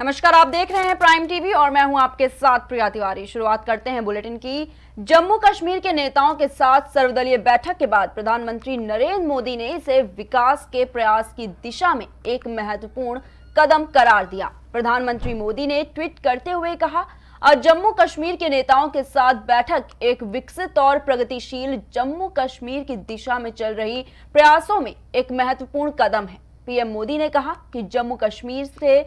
नमस्कार, आप देख रहे हैं प्राइम टीवी और मैं हूँ आपके साथ प्रिया तिवारी। शुरुआत करते हैं बुलेटिन की। जम्मू कश्मीर के नेताओं के साथ सर्वदलीय बैठक के बाद प्रधानमंत्री नरेंद्र मोदी ने इसे विकास के प्रयास की दिशा में एक महत्वपूर्ण कदम करार दिया। प्रधानमंत्री मोदी ने ट्वीट करते हुए कहा, आज जम्मू कश्मीर के नेताओं के साथ बैठक एक विकसित और प्रगतिशील जम्मू कश्मीर की दिशा में चल रही प्रयासों में एक महत्वपूर्ण कदम है। पीएम मोदी ने कहा कि जम्मू कश्मीर से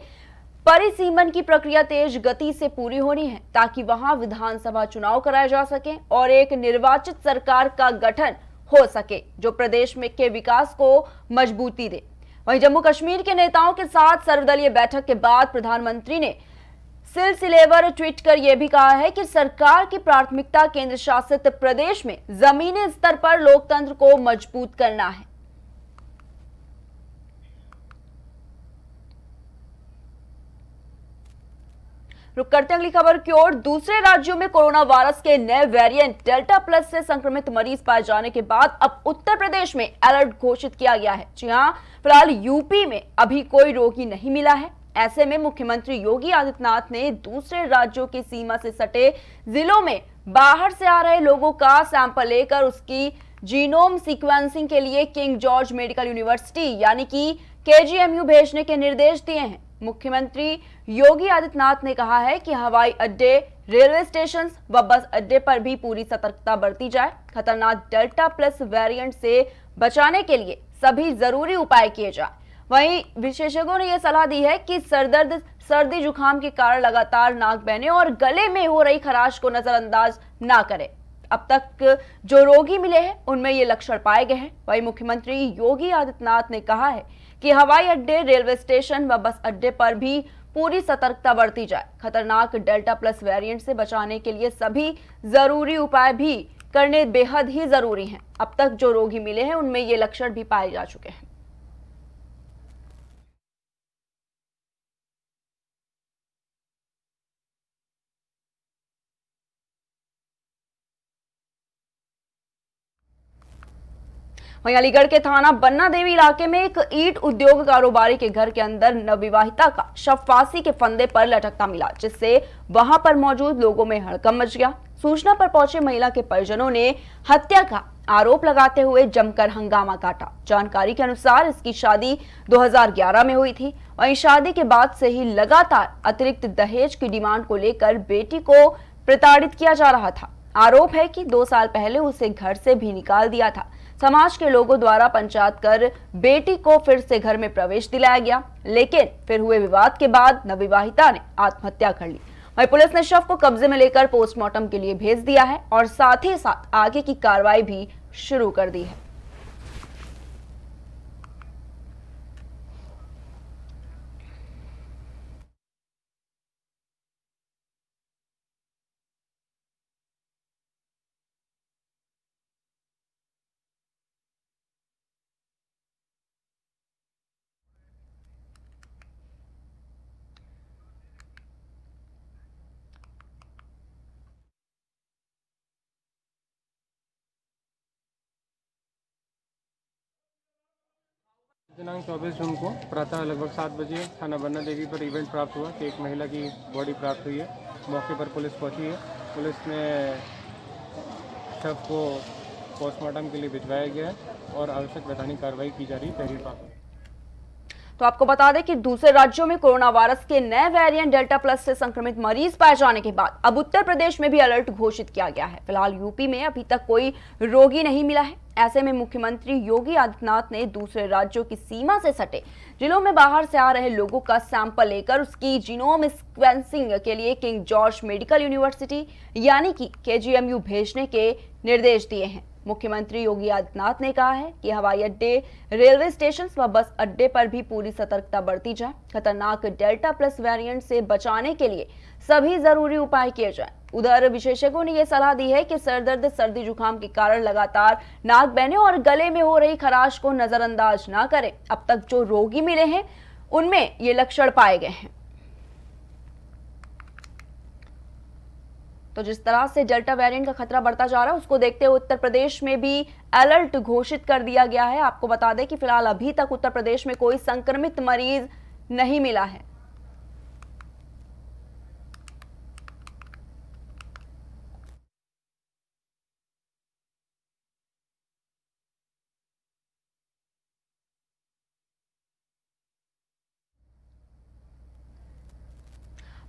परिसीमन की प्रक्रिया तेज गति से पूरी होनी है ताकि वहाँ विधानसभा चुनाव कराए जा सके और एक निर्वाचित सरकार का गठन हो सके, जो प्रदेश में के विकास को मजबूती दे। वहीं जम्मू कश्मीर के नेताओं के साथ सर्वदलीय बैठक के बाद प्रधानमंत्री ने सिलसिलेवर ट्वीट कर यह भी कहा है कि सरकार की प्राथमिकता केंद्र शासित प्रदेश में जमीनी स्तर पर लोकतंत्र को मज़बूत करना है। रुक करते अगली खबर की ओर। दूसरे राज्यों में कोरोना वायरस के नए वेरिएंट डेल्टा प्लस से संक्रमित मरीज़ पाए जाने के बाद अब उत्तर प्रदेश में अलर्ट घोषित किया गया है। जी हाँ फ़िलहाल यूपी में अभी कोई रोगी नहीं मिला है। ऐसे में मुख्यमंत्री योगी आदित्यनाथ ने दूसरे राज्यों की सीमा से सटे जिलों में बाहर से आ रहे लोगों का सैंपल लेकर उसकी जीनोम सीक्वेंसिंग के लिए किंग जॉर्ज मेडिकल यूनिवर्सिटी यानी कि केजीएमयू भेजने के निर्देश दिए हैं। मुख्यमंत्री योगी आदित्यनाथ ने कहा है कि हवाई अड्डे, रेलवे स्टेशन व बस अड्डे पर भी पूरी सतर्कता बरती जाए। खतरनाक डेल्टा प्लस वेरिएंट से बचाने के लिए सभी ज़रूरी उपाय किए जाए। वहीं विशेषज्ञों ने यह सलाह दी है कि सरदर्द, सर्दी जुकाम के कारण लगातार नाक बहने और गले में हो रही खराश को नजरअंदाज ना करें। अब तक जो रोगी मिले हैं, उनमें ये लक्षण पाए गए हैं। वहीं मुख्यमंत्री योगी आदित्यनाथ ने कहा है कि हवाई अड्डे, रेलवे स्टेशन व बस अड्डे पर भी पूरी सतर्कता बरती जाए। खतरनाक डेल्टा प्लस वेरिएंट से बचाने के लिए सभी ज़रूरी उपाय भी करने बेहद ही ज़रूरी हैं। अब तक जो रोगी मिले हैं, उनमें ये लक्षण भी पाए जा चुके हैं। वहीं अलीगढ़ के थाना बन्ना देवी इलाके में एक ईट उद्योग कारोबारी के घर के अंदर नवविवाहिता का शव फांसी के फंदे पर लटकता मिला, जिससे वहाँ पर मौजूद लोगों में हड़कम मच गया। सूचना पर पहुँचे महिला के परिजनों ने हत्या का आरोप लगाते हुए जमकर हंगामा काटा। जानकारी के अनुसार इसकी शादी 2011 में हुई थी। वहीं शादी के बाद से ही लगातार अतिरिक्त दहेज की डिमांड को लेकर बेटी को प्रताड़ित किया जा रहा था। आरोप है कि दो साल पहले उसे घर से भी निकाल दिया था। समाज के लोगों द्वारा पंचायत कर बेटी को फिर से घर में प्रवेश दिलाया गया। लेकिन फिर हुए विवाद के बाद नवविवाहिता ने आत्महत्या कर ली। वही पुलिस ने शव को कब्जे में लेकर पोस्टमार्टम के लिए भेज दिया है और साथ ही साथ आगे की कार्रवाई भी शुरू कर दी है। दिनांक 24 जून को प्रातः लगभग सात बजे थाना बन्ना देवी पर इवेंट प्राप्त हुआ कि एक महिला की बॉडी प्राप्त हुई है। मौके पर पुलिस पहुँची है। पुलिस ने शव को पोस्टमार्टम के लिए भिजवाया गया है और आवश्यक वैधानिक कार्रवाई की जा रही है। तहरीर तो आपको बता दें कि दूसरे राज्यों में कोरोना वायरस के नए वेरिएंट डेल्टा प्लस से संक्रमित मरीज़ पाए जाने के बाद अब उत्तर प्रदेश में भी अलर्ट घोषित किया गया है। फ़िलहाल यूपी में अभी तक कोई रोगी नहीं मिला है। ऐसे में मुख्यमंत्री योगी आदित्यनाथ ने दूसरे राज्यों की सीमा से सटे। जिलों में बाहर से आ रहे लोगों का सैंपल लेकर उसकी जीनोम स्क्वेंसिंग के लिए किंग जॉर्ज मेडिकल यूनिवर्सिटी, यानी कि केजीएमयू भेजने के निर्देश दिए हैं। मुख्यमंत्री योगी आदित्यनाथ ने कहा है कि हवाई अड्डे, रेलवे स्टेशन व बस अड्डे पर भी पूरी सतर्कता बरती जाए। खतरनाक डेल्टा प्लस वेरिएंट से बचाने के लिए सभी ज़रूरी उपाय किए जाएँ। उधर विशेषज्ञों ने यह सलाह दी है कि सरदर्द, सर्दी जुकाम के कारण लगातार नाक बहने और गले में हो रही खराश को नजरअंदाज न करें। अब तक जो रोगी मिले हैं, उनमें ये लक्षण पाए गए हैं। तो जिस तरह से डेल्टा वेरिएंट का खतरा बढ़ता जा रहा है, उसको देखते हुए उत्तर प्रदेश में भी अलर्ट घोषित कर दिया गया है। आपको बता दें कि फ़िलहाल अभी तक उत्तर प्रदेश में कोई संक्रमित मरीज़ नहीं मिला है।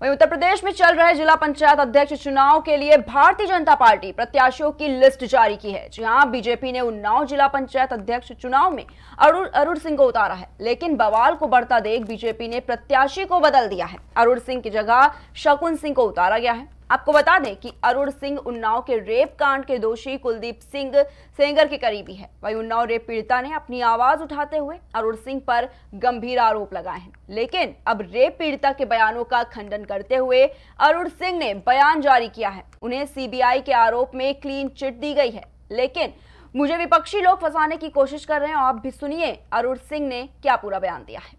वहीं उत्तर प्रदेश में चल रहे जिला पंचायत अध्यक्ष चुनाव के लिए भारतीय जनता पार्टी प्रत्याशियों की लिस्ट जारी की है। जी हाँ बीजेपी ने उन्नाव जिला पंचायत अध्यक्ष चुनाव में अरुण अरुण सिंह को उतारा है, लेकिन बवाल को बढ़ता देख बीजेपी ने प्रत्याशी को बदल दिया है। अरुण सिंह की जगह शकुन सिंह को उतारा गया है। आपको बता दें कि अरुण सिंह उन्नाव के रेप कांड के दोषी कुलदीप सिंह सेंगर के करीबी है। वही उन्नाव रेप पीड़िता ने अपनी आवाज़ उठाते हुए अरुण सिंह पर गंभीर आरोप लगाए हैं। लेकिन अब रेप पीड़िता के बयानों का खंडन करते हुए अरुण सिंह ने बयान जारी किया है। उन्हें सीबीआई के आरोप में क्लीन चिट दी गई है। लेकिन मुझे विपक्षी लोग फंसाने की कोशिश कर रहे हैं आप भी सुनिए अरुण सिंह ने क्या पूरा बयान दिया है।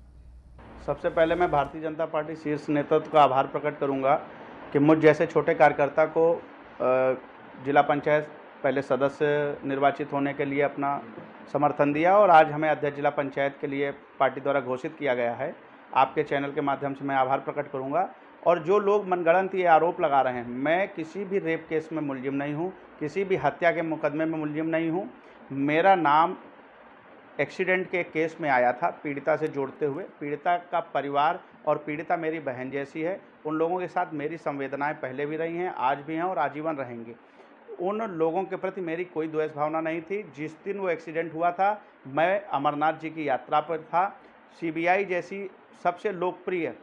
सबसे पहले मैं भारतीय जनता पार्टी शीर्ष नेतृत्व का आभार प्रकट करूँगा। कि मुझ जैसे छोटे कार्यकर्ता को जिला पंचायत पहले सदस्य निर्वाचित होने के लिए अपना समर्थन दिया और आज हमें अध्यक्ष जिला पंचायत के लिए पार्टी द्वारा घोषित किया गया है। आपके चैनल के माध्यम से मैं आभार प्रकट करूँगा। और जो लोग मनगढ़ंत ये आरोप लगा रहे हैं, मैं किसी भी रेप केस में मुलजिम नहीं हूँ, किसी भी हत्या के मुकदमे में मुलजिम नहीं हूँ। मेरा नाम एक्सीडेंट के केस में आया था पीड़िता से जोड़ते हुए। पीड़िता का परिवार और पीड़िता मेरी बहन जैसी है। उन लोगों के साथ मेरी संवेदनाएँ पहले भी रही हैं, आज भी हैं और आजीवन रहेंगी। उन लोगों के प्रति मेरी कोई द्वेष भावना नहीं थी। जिस दिन वो एक्सीडेंट हुआ था, मैं अमरनाथ जी की यात्रा पर था। सीबीआई जैसी सबसे लोकप्रिय,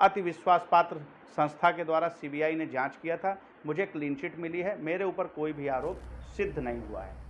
अति विश्वास पात्र संस्था के द्वारा सीबीआई ने जाँच किया था। मुझे क्लीन चिट मिली है। मेरे ऊपर कोई भी आरोप सिद्ध नहीं हुआ है।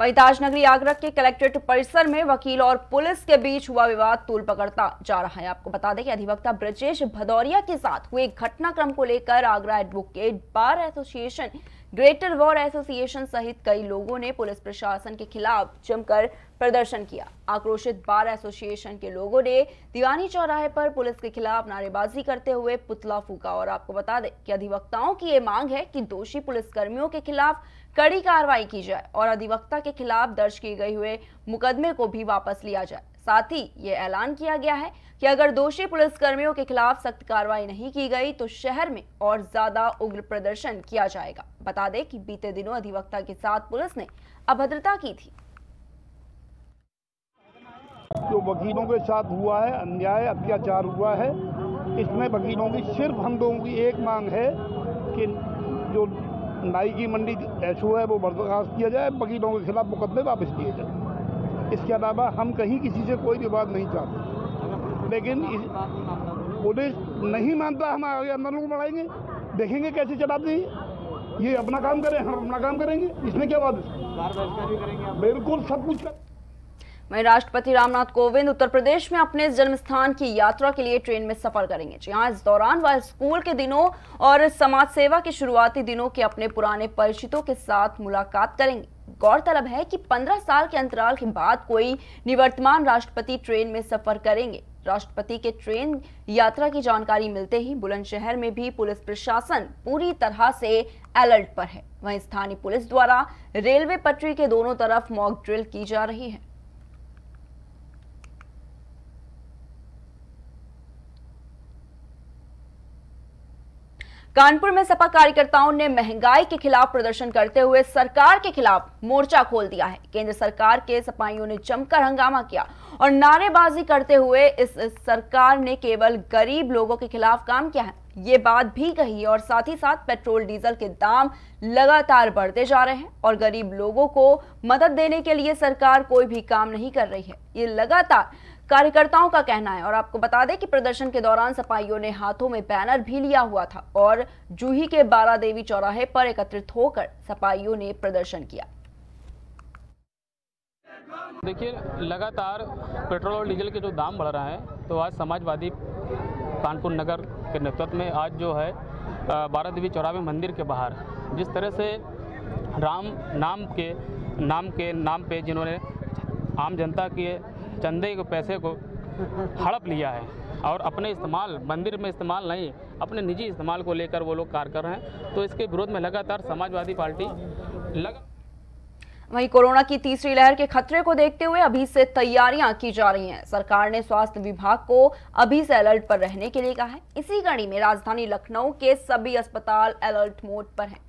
वहीं ताजनगरी आगरा के कलेक्ट्रेट परिसर में वकील और पुलिस के बीच हुआ विवाद तूल पकड़ता जा रहा है। आपको बता दें कि अधिवक्ता ब्रजेश भदौरिया के साथ हुए घटनाक्रम को लेकर Agra advocate bar association greater war association सहित कई लोगों ने पुलिस प्रशासन के खिलाफ जमकर प्रदर्शन किया। आक्रोशित बार एसोसिएशन के लोगों ने दीवानी चौराहे पर पुलिस के खिलाफ नारेबाजी करते हुए पुतला फूका और आपको बता दें कि अधिवक्ताओं की ये मांग है कि दोषी पुलिसकर्मियों के खिलाफ कड़ी कार्रवाई की जाए और अधिवक्ता के खिलाफ दर्ज किए गए हुए मुकदमे को भी वापस लिया जाए। साथ ही ये ऐलान किया गया है कि अगर दोषी पुलिसकर्मियों के खिलाफ सख्त कार्रवाई नहीं की गई तो शहर में और ज़्यादा उग्र प्रदर्शन किया जाएगा। बता दें कि बीते दिनों अधिवक्ता के साथ पुलिस ने अभद्रता की थी। जो वकीलों के साथ हुआ है, अन्याय, अत्याचार हुआ है, इसमें वकीलों की सिर्फ़ हम लोगों की एक मांग है कि जो नाई की मंडी ऐशो है, वो बर्दाश्त किया जाए, वकीलों के खिलाफ मुकदमे वापस किए जाए। इसके अलावा हम कहीं किसी से कोई विवाद नहीं चाहते। लेकिन पुलिस नहीं मानता हम आगे आंदोलन को बढ़ाएँगे। देखेंगे कैसे चलाते हैं। ये अपना काम करें, हम अपना काम करेंगे। इसमें क्या बात बिल्कुल सब कुछ कर वहीं राष्ट्रपति रामनाथ कोविंद उत्तर प्रदेश में अपने जन्म स्थान की यात्रा के लिए ट्रेन में सफ़र करेंगे। जहाँ इस दौरान वह स्कूल के दिनों और समाज सेवा के शुरुआती दिनों के अपने पुराने परिचितों के साथ मुलाकात करेंगे। गौरतलब है कि 15 साल के अंतराल के बाद कोई निवर्तमान राष्ट्रपति ट्रेन में सफ़र करेंगे। राष्ट्रपति के ट्रेन यात्रा की जानकारी मिलते ही बुलंदशहर में भी पुलिस प्रशासन पूरी तरह से अलर्ट पर है। वहीं स्थानीय पुलिस द्वारा रेलवे पटरी के दोनों तरफ़ मॉक ड्रिल की जा रही है। कानपुर में सपा कार्यकर्ताओं ने महँगाई के खिलाफ प्रदर्शन करते हुए सरकार के खिलाफ मोर्चा खोल दिया है। केंद्र सरकार के सपाइयों ने जमकर हंगामा किया और नारेबाजी करते हुए इस सरकार ने केवल गरीब लोगों के खिलाफ काम किया है। ये बात भी कही और साथ ही साथ पेट्रोल, डीजल के दाम लगातार बढ़ते जा रहे हैं और गरीब लोगों को मदद देने के लिए सरकार कोई भी काम नहीं कर रही है। ये लगातार कार्यकर्ताओं का कहना है और आपको बता दें कि प्रदर्शन के दौरान सपाइयों ने हाथों में बैनर भी लिया हुआ था और जूही के बारा देवी चौराहे पर एकत्रित होकर सपाइयों ने प्रदर्शन किया। देखिए, लगातार पेट्रोल और डीजल के जो दाम बढ़ रहे हैं तो आज समाजवादी कानपुर नगर के नेतृत्व में आज जो है बारा देवी चौराहे मंदिर के बाहर, जिस तरह से राम नाम के नाम के, नाम पे जिन्होंने आम जनता के चंदे के पैसे को हड़प लिया है और अपने इस्तेमाल, मंदिर में इस्तेमाल नहीं, अपने निजी इस्तेमाल को लेकर वो लोग कार्य कर रहे हैं। तो इसके विरोध में लगातार समाजवादी पार्टी लगा वहीं कोरोना की तीसरी लहर के खतरे को देखते हुए अभी से तैयारियाँ की जा रही हैं। सरकार ने स्वास्थ्य विभाग को अभी से अलर्ट पर रहने के लिए कहा है। इसी कड़ी में राजधानी लखनऊ के सभी अस्पताल अलर्ट मोड पर हैं।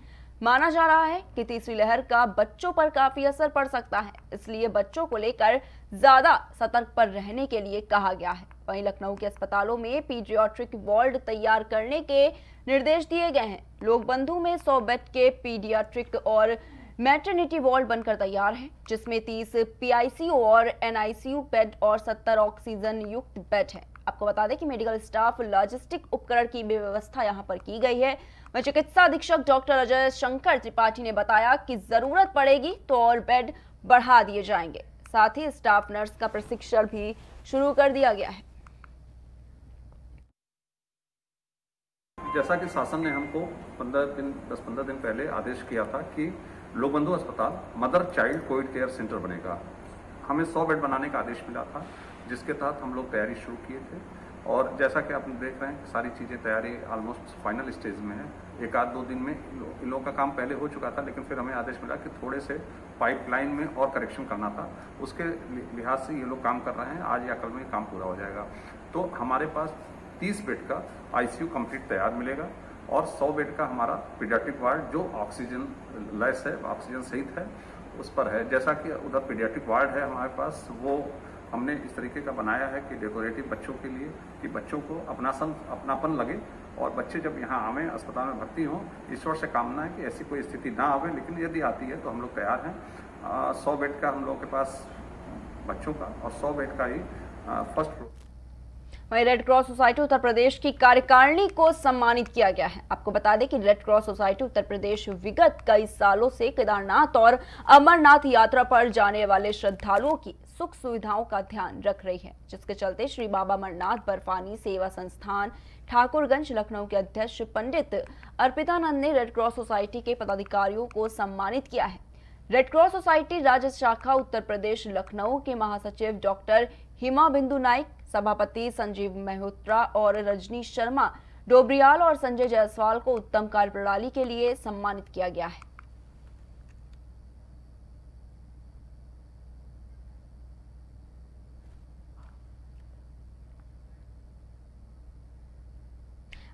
माना जा रहा है कि तीसरी लहर का बच्चों पर काफ़ी असर पड़ सकता है। इसलिए बच्चों को लेकर ज़्यादा सतर्क पर रहने के लिए कहा गया है। वहीं लखनऊ के अस्पतालों में पीडियाट्रिक वार्ड तैयार करने के निर्देश दिए गए हैं। लोकबंधु में 100 बेड के पीडियाट्रिक और मैटरनिटी वार्ड बनकर तैयार है, जिसमें 30 पीआईसीयू और एनआईसीयू बेड और 70 ऑक्सीजन युक्त बेड है। आपको बता दें कि मेडिकल स्टाफ लॉजिस्टिक उपकरण की व्यवस्था यहाँ पर की गई है। वह चिकित्सा अधीक्षक डॉक्टर अजय शंकर त्रिपाठी ने बताया कि ज़रूरत पड़ेगी तो और बेड बढ़ा दिए जाएँगे। साथ ही स्टाफ नर्स का प्रशिक्षण भी शुरू कर दिया गया है। जैसा कि शासन ने हमको 15 दिन 10-15 दिन पहले आदेश किया था कि लोकबंधु अस्पताल mother child covid care centre बनेगा। हमें 100 बेड बनाने का आदेश मिला था, जिसके तहत हम लोग तैयारी शुरू किए थे। और जैसा कि आप देख रहे हैं, सारी चीज़ें तैयारी ऑलमोस्ट फाइनल स्टेज में है। एक आध दो दिन में इन लोगों का काम पहले हो चुका था, लेकिन फिर हमें आदेश मिला कि थोड़े से पाइपलाइन में और करेक्शन करना था। उसके लिहाज से ये लोग काम कर रहे हैं। आज या कल में काम पूरा हो जाएगा। तो हमारे पास तीस बेड का आईसीयू कंप्लीट तैयार मिलेगा। और सौ बेड का हमारा पीडियाट्रिक वार्ड जो ऑक्सीजन लेस है ऑक्सीजन सहित है, उस पर है। जैसा कि उधर पीडियाट्रिक वार्ड है हमारे पास, वो हमने इस तरीके का बनाया है कि डेकोरेटिव बच्चों के लिए, कि बच्चों को अपनासन, अपनापन लगे और बच्चे जब यहाँ आवे, अस्पताल में भर्ती हों, ईश्वर से कामना है कि ऐसी कोई स्थिति ना आवे। लेकिन यदि आती है तो हम लोग तैयार हैं। सौ बेड का हम लोग के पास बच्चों का और सौ बेड का ही फ़र्स्ट वहीं red cross society Uttar Pradesh की कार्यकारिणी को सम्मानित किया गया है। आपको बता दें कि red cross society Uttar Pradesh विगत कई सालों से केदारनाथ और अमरनाथ यात्रा पर जाने वाले श्रद्धालुओं की सुख सुविधाओं का ध्यान रख रही है, जिसके चलते श्री बाबा अमरनाथ बर्फानी सेवा संस्थान, ठाकुरगंज लखनऊ के अध्यक्ष पंडित अर्पितानंद ने रेड क्रॉस सोसाइटी के पदाधिकारियों को सम्मानित किया है। रेड क्रॉस सोसाइटी राज्य शाखा उत्तर प्रदेश लखनऊ के महासचिव डॉक्टर हिमा बिंदु नाइक सभापति संजीव मेहोत्रा और रजनी शर्मा डोबरियाल और संजय जायसवाल को उत्तम कार्य प्रणाली के लिए सम्मानित किया गया है।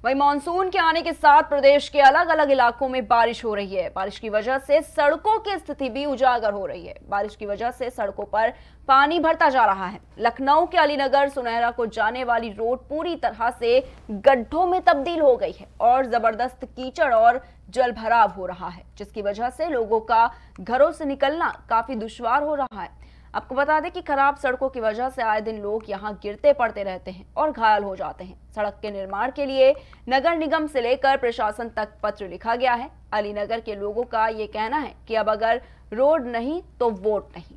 वहीं मानसून के आने के साथ प्रदेश के अलग अलग इलाकों में बारिश हो रही है। बारिश की वजह से सड़कों की स्थिति भी उजागर हो रही है। बारिश की वजह से सड़कों पर पानी भरता जा रहा है। लखनऊ के अलीनगर, सुनहरा को जाने वाली रोड पूरी तरह से गड्ढों में तब्दील हो गई है और ज़बरदस्त कीचड़ और जल भराव हो रहा है, जिसकी वजह से लोगों का घरों से निकलना काफ़ी दुश्वार हो रहा है। आपको बता दें कि खराब सड़कों की वजह से आए दिन लोग यहाँ गिरते पड़ते रहते हैं और घायल हो जाते हैं। सड़क के निर्माण के लिए नगर निगम से लेकर प्रशासन तक पत्र लिखा गया है। अलीनगर के लोगों का ये कहना है कि अब अगर रोड नहीं तो वोट नहीं।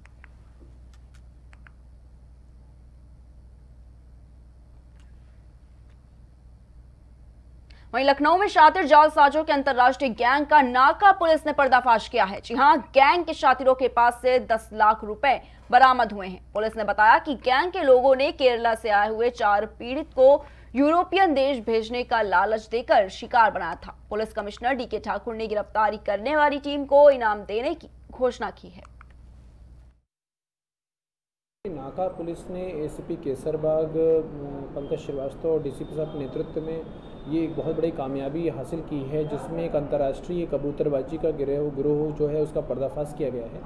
वहीं लखनऊ में शातिर जालसाजों के अंतर्राष्ट्रीय गैंग का नाका पुलिस ने पर्दाफाश किया है। जी हाँ, गैंग के शातिरों के पास से 10 लाख रुपए बरामद हुए हैं। पुलिस ने बताया कि गैंग के लोगों ने केरला से आए हुए चार पीड़ित को यूरोपियन देश भेजने का लालच देकर शिकार बनाया था। पुलिस कमिश्नर डी के ठाकुर ने गिरफ्तारी करने वाली टीम को इनाम देने की घोषणा की है। नाका पुलिस ने एसीपी केसरबाग, पंकज श्रीवास्तव और डीसीपी साहब के नेतृत्व में ये एक बहुत बड़ी कामयाबी हासिल की है, जिसमें एक अंतर्राष्ट्रीय कबूतरबाजी का गिरोह गिरोह जो है उसका पर्दाफाश किया गया है।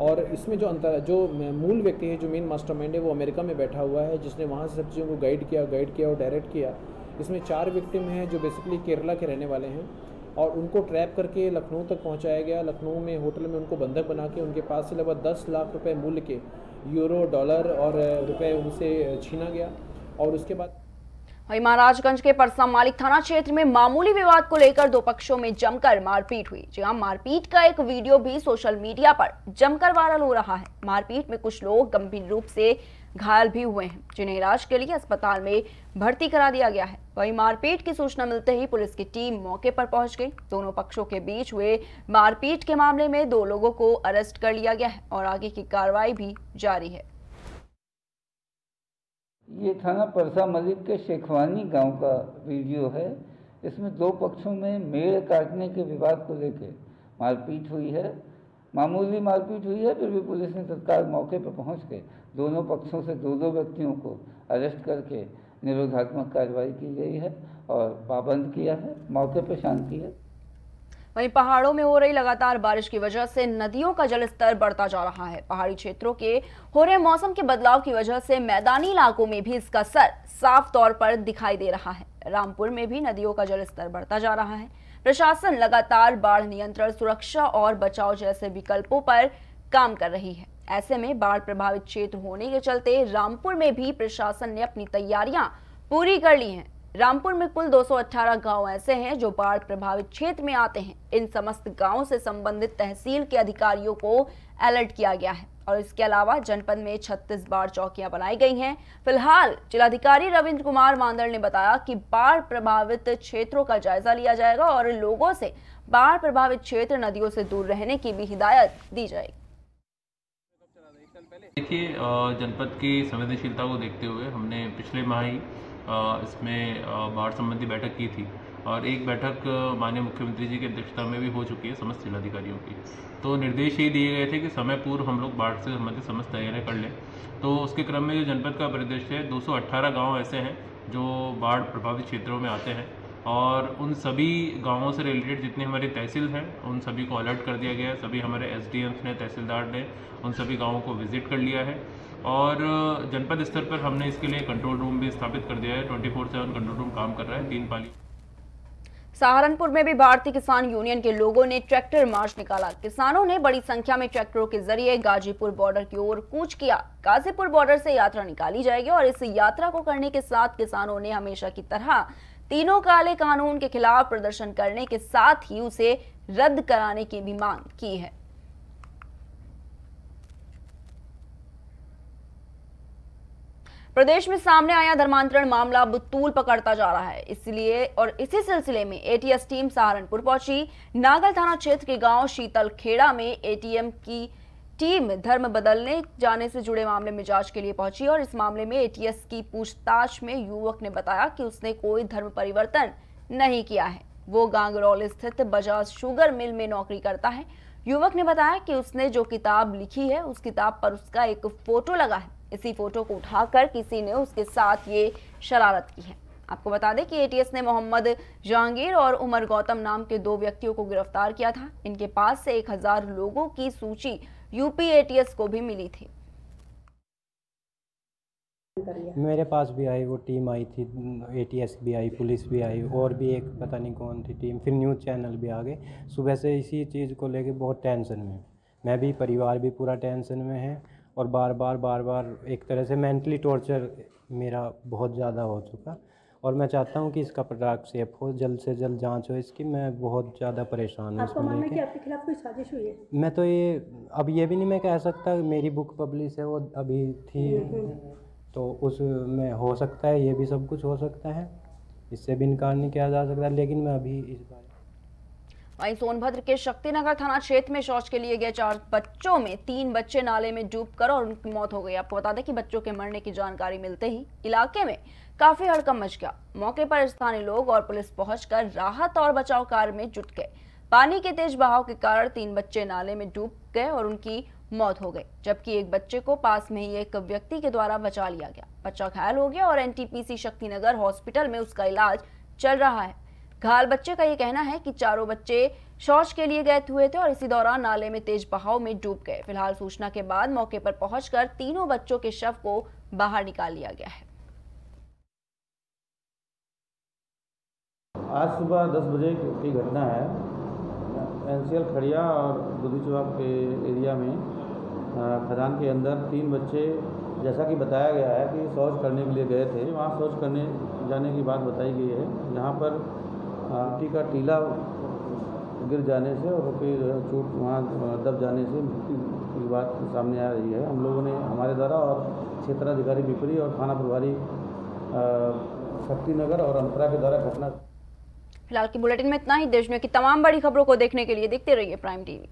और इसमें जो अंतर, जो मूल व्यक्ति है, जो मेन मास्टरमाइंड है, वो अमेरिका में बैठा हुआ है, जिसने वहाँ से सब चीज़ों को गाइड किया गाइड किया और डायरेक्ट किया। इसमें चार विक्टिम हैं, जो बेसिकली केरला के रहने वाले हैं। और उनको ट्रैप करके लखनऊ तक पहुँचाया गया। लखनऊ में होटल में उनको बंधक बना के उनके पास से लगभग दस लाख रुपए मूल्य के यूरो डॉलर और, रुपए उनसे छीना गया। और उसके बाद वही महाराजगंज के परसा मालिक थाना क्षेत्र में मामूली विवाद को लेकर दो पक्षों में जमकर मारपीट हुई। जी हाँ मारपीट का एक वीडियो भी सोशल मीडिया पर जमकर वायरल हो रहा है। मारपीट में कुछ लोग गंभीर रूप से घायल भी हुए हैं, जिन्हें इलाज के लिए अस्पताल में भर्ती करा दिया गया है। वहीं मारपीट की सूचना मिलते ही पुलिस की टीम मौके पर पहुँच गई। दोनों पक्षों के बीच हुए मारपीट के मामले में दो लोगों को अरेस्ट कर लिया गया है और आगे की कार्रवाई भी जारी है। ये थाना परसा मलिक के शेखवानी गाँव का वीडियो है। इसमें दो पक्षों में मेड़ काटने के विवाद को लेकर मारपीट हुई है। मामूली मारपीट हुई है, फिर भी पुलिस ने तत्काल मौके पर पहुँच के दोनों पक्षों से दो दो व्यक्तियों को अरेस्ट करके निरोधात्मक कार्रवाई की गई है और पाबंद किया है। मौके पर शांति है। वहीं पहाड़ों में हो रही लगातार बारिश की वजह से नदियों का जलस्तर बढ़ता जा रहा है। पहाड़ी क्षेत्रों के हो रहे मौसम के बदलाव की वजह से मैदानी इलाकों में भी इसका असर साफ़ तौर पर दिखाई दे रहा है। रामपुर में भी नदियों का जलस्तर बढ़ता जा रहा है। प्रशासन लगातार बाढ़ नियंत्रण, सुरक्षा और बचाव जैसे विकल्पों पर काम कर रही है। ऐसे में बाढ़ प्रभावित क्षेत्र होने के चलते रामपुर में भी प्रशासन ने अपनी तैयारियाँ पूरी कर ली हैं। रामपुर में कुल 218 गाँव ऐसे हैं जो बाढ़ प्रभावित क्षेत्र में आते हैं। इन समस्त गाँवों से संबंधित तहसील के अधिकारियों को अलर्ट किया गया है और इसके अलावा जनपद में 36 बाढ़ चौकियाँ बनाई गई हैं। फ़िलहाल जिलाधिकारी रविंद्र कुमार मांदल ने बताया कि बाढ़ प्रभावित क्षेत्रों का जायजा लिया जाएगा और लोगों से बाढ़ प्रभावित क्षेत्र नदियों से दूर रहने की भी हिदायत दी जाएगी। देखिए जनपद की संवेदनशीलता को देखते हुए हमने पिछले माह ही इसमें बाढ़ संबंधी बैठक की थी और एक बैठक माननीय मुख्यमंत्री जी की अध्यक्षता में भी हो चुकी है समस्त जिलाधिकारियों की। तो निर्देश ये दिए गए थे कि समय पूर्व हम लोग बाढ़ से संबंधित समस्त तैयारियाँ कर लें। तो उसके क्रम में जो जनपद का परिदृश्य है 218 गाँव ऐसे हैं जो बाढ़ प्रभावित क्षेत्रों में आते हैं और उन सभी गाँवों से रिलेटेड जितनी हमारी तहसील हैं, उन सभी को अलर्ट कर दिया गया है। सभी हमारे एस ने, तहसीलदार ने उन सभी गाँवों को विज़िट कर लिया है। और जनपद स्तर पर हमने इसके लिए कंट्रोल रूम भी स्थापित कर दिया है। Twenty four seven control room काम कर रहा है। तीन पाली सहारनपुर में भी भारतीय किसान यूनियन के लोगों ने ट्रैक्टर मार्च निकाला। किसानों ने बड़ी संख्या में ट्रैक्टरों के ज़रिए गाजीपुर बॉर्डर की ओर कूच किया। गाजीपुर बॉर्डर से यात्रा निकाली जाएगी और इस यात्रा को करने के साथ किसानों ने हमेशा की तरह तीनों काले कानून के खिलाफ प्रदर्शन करने के साथ ही उसे रद्द कराने की भी मांग की है। प्रदेश में सामने आया धर्मांतरण मामला अब तूल पकड़ता जा रहा है। इसलिए और इसी सिलसिले में एटीएस टीम सहारनपुर पहुँची। नागल थाना क्षेत्र के गाँव शीतल खेड़ा में एटीएम की टीम धर्म बदलने जाने से जुड़े मामले में जाँच के लिए पहुँची और इस मामले में एटीएस की पूछताछ में युवक ने बताया कि उसने कोई धर्म परिवर्तन नहीं किया है। वो गांगरौल स्थित बजाज शुगर मिल में नौकरी करता है। युवक ने बताया कि उसने जो किताब लिखी है, उस किताब पर उसका एक फ़ोटो लगा है। इसी फ़ोटो को उठाकर किसी ने उसके साथ ये शरारत की है। आपको बता दें कि एटीएस ने मोहम्मद जहांगीर और उमर गौतम नाम के दो व्यक्तियों को गिरफ़्तार किया था। इनके पास से एक हज़ार लोगों की सूची यूपी एटीएस को भी मिली थी। मेरे पास भी आई, वो टीम आई थी एटीएस भी आई, पुलिस भी आई, और भी एक पता नहीं कौन थी टीम, फिर न्यूज़ चैनल भी आ गए सुबह से इसी चीज़ को लेके बहुत टेंशन में मैं भी, परिवार भी पूरा टेंशन में है। और बार बार बार बार एक तरह से मेंटली टॉर्चर मेरा बहुत ज़्यादा हो चुका। और मैं चाहता हूँ कि इसका प्रोडक्ट सेफ़ हो जल्द से जल्द जाँच हो इसकी। मैं बहुत ज़्यादा परेशान हूँ लेके। आपके खिलाफ कोई साजिश हुई है? मैं तो ये अब ये भी नहीं मैं कह सकता मेरी बुक पब्लिश है वो अभी थी। हम्म, हम्म। तो उसमें हो सकता है ये भी सब कुछ हो सकता है। इससे भी इनकार नहीं किया जा सकता लेकिन मैं अभी इस बार वहीं सोनभद्र के शक्तिनगर थाना क्षेत्र में शौच के लिए गए चार बच्चों में तीन बच्चे नाले में डूबकर और उनकी मौत हो गई। आपको बता दें कि बच्चों के मरने की जानकारी मिलते ही इलाके में काफ़ी हड़कम मच गया। मौके पर स्थानीय लोग और पुलिस पहुंचकर राहत और बचाव कार्य में जुट गए। पानी के तेज बहाव के कारण तीन बच्चे नाले में डूब गए और उनकी मौत हो गई, जबकि एक बच्चे को पास में ही एक व्यक्ति के द्वारा बचा लिया गया। बच्चा घायल हो गया और एनटीपीसी शक्तिनगर हॉस्पिटल में उसका इलाज चल रहा है। घायल बच्चे का ये कहना है कि चारों बच्चे शौच के लिए गए हुए थे और इसी दौरान नाले में तेज बहाव में डूब गए। फ़िलहाल सूचना के बाद मौके पर पहुंचकर तीनों बच्चों के शव को बाहर निकाल लिया गया है। आज सुबह 10 बजे की घटना है। एनसीएल खड़िया और दुधी चौक के एरिया में खदान के अंदर तीन बच्चे, जैसा कि बताया गया है कि शौच करने के लिए गए थे। वहाँ शौच करने जाने की बात बताई गई है। यहाँ पर मिट्टी का टीला गिर जाने से और फिर चोट वहाँ दब जाने से मृत्यु की बात सामने आ रही है। हम लोगों ने हमारे द्वारा और क्षेत्राधिकारी बिपरी और थाना प्रभारी शक्तिनगर और अंतरा के द्वारा घटना फ़िलहाल की बुलेटिन में इतना ही। देश में की तमाम बड़ी खबरों को देखने के लिए देखते रहिए प्राइम टीवी।